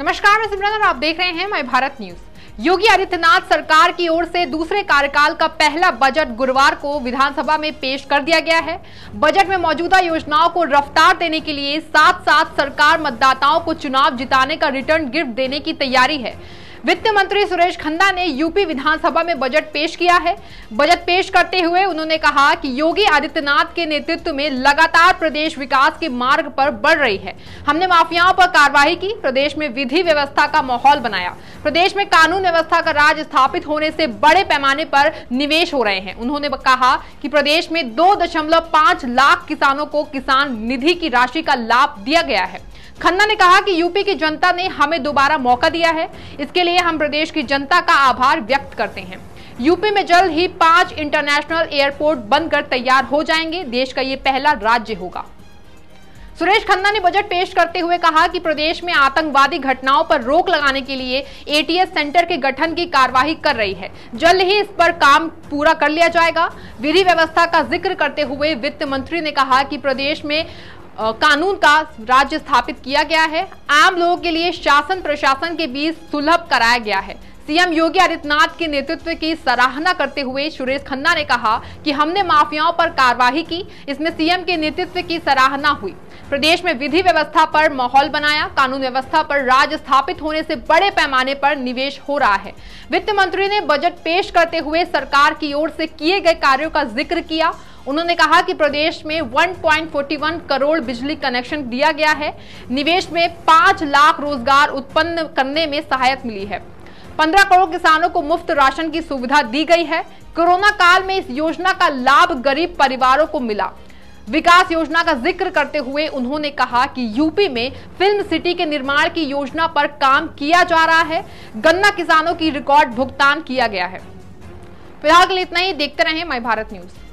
नमस्कार, मैं सिमरन और आप देख रहे हैं मैं भारत न्यूज़ योगी आदित्यनाथ सरकार की ओर से दूसरे कार्यकाल का पहला बजट गुरुवार को विधानसभा में पेश कर दिया गया है। बजट में मौजूदा योजनाओं को रफ्तार देने के लिए साथ साथ सरकार मतदाताओं को चुनाव जिताने का रिटर्न गिफ्ट देने की तैयारी है। वित्त मंत्री सुरेश खन्ना ने यूपी विधानसभा में बजट पेश किया है। बजट पेश करते हुए उन्होंने कहा कि योगी आदित्यनाथ के नेतृत्व में लगातार प्रदेश विकास के मार्ग पर बढ़ रही है। हमने माफियाओं पर कार्रवाई की, प्रदेश में विधि व्यवस्था का माहौल बनाया। प्रदेश में कानून व्यवस्था का राज स्थापित होने से बड़े पैमाने पर निवेश हो रहे हैं। उन्होंने कहा कि प्रदेश में दो लाख किसानों को किसान निधि की राशि का लाभ दिया गया है। खन्ना ने कहा कि यूपी की जनता ने हमें दोबारा मौका दिया है। इसके लिए हम प्रदेश की जनता का आभार व्यक्त करते हैं। यूपी में जल्द ही पाँच इंटरनेशनल एयरपोर्ट बनकर तैयार हो जाएँगे। देश का ये पहला राज्य होगा। सुरेश खन्ना ने बजट पेश करते हुए कहा कि प्रदेश में आतंकवादी घटनाओं पर रोक लगाने के लिए एटीएस सेंटर के गठन की कार्यवाही कर रही है। जल्द ही इस पर काम पूरा कर लिया जाएगा। विधि व्यवस्था का ज़िक्र करते हुए वित्त मंत्री ने कहा कि प्रदेश में कानून का राज्य स्थापित किया गया है। आम लोगों के लिए शासन प्रशासन के बीच सुलभ कराया गया है। सीएम योगी आदित्यनाथ के नेतृत्व की सराहना करते हुए सुरेश खन्ना ने कहा कि हमने माफियाओं पर कार्रवाई की, इसमें सीएम के नेतृत्व की सराहना हुई। प्रदेश में विधि व्यवस्था पर माहौल बनाया, कानून व्यवस्था पर राज स्थापित होने से बड़े पैमाने पर निवेश हो रहा है। वित्त मंत्री ने बजट पेश करते हुए सरकार की ओर से किए गए कार्यों का ज़िक्र किया। उन्होंने कहा कि प्रदेश में 1.41 करोड़ बिजली कनेक्शन दिया गया है। निवेश में 5 लाख रोज़गार उत्पन्न करने में सहायक मिली है। 15 करोड़ किसानों को मुफ़्त राशन की सुविधा दी गई है। कोरोना काल में इस योजना का लाभ गरीब परिवारों को मिला। विकास योजना का ज़िक्र करते हुए उन्होंने कहा कि यूपी में फ़िल्म सिटी के निर्माण की योजना पर काम किया जा रहा है। गन्ना किसानों की रिकॉर्ड भुगतान किया गया है। फ़िलहाल के लिए इतना ही। देखते रहे माई भारत न्यूज़